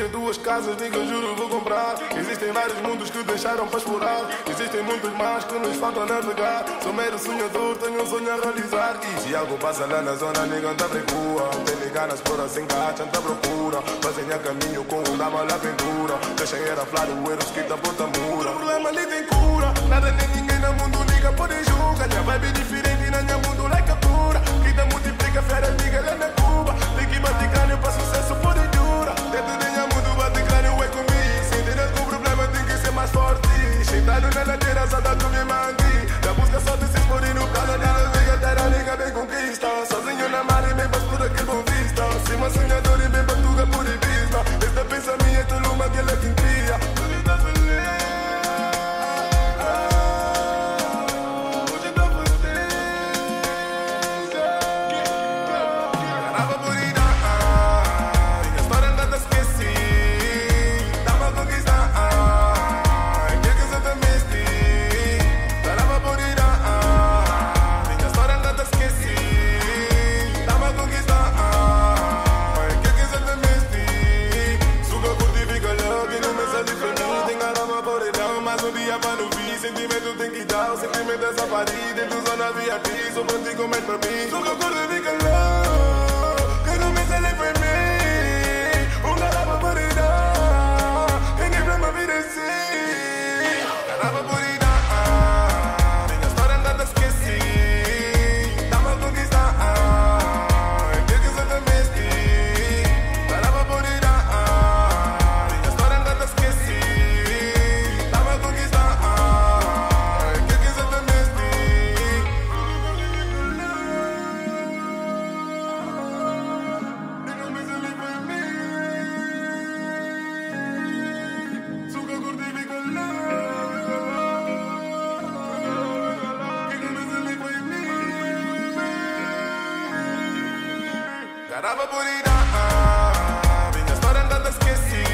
dia, duas casas, diga, juro, vou comprar. Existem vários mundos que deixaram para explorar. Existem muitos mais que nos faltam navegar. Sou mero sonhador, tenho um sonho a realizar. E se algo passa lá na zona, ninguém tá recua. Tem ligar na explora, sem gacha, tá procura. Fazem a caminho com uma mala aventura. Deixem era flaro, eros que tá bota mura. O problema ali tem cura. Nada nem ninguém no mundo liga, pode julgar. Minha vibe é diferente, na minha mundo like a subia pra nuvem Sentimento tem que dar, o sentimento é safari Dentro zona VIP, sou bandido, mas pra mim Nunca acordo de calor, quero me celebrar Carava burirá, minha história anda a esquecer.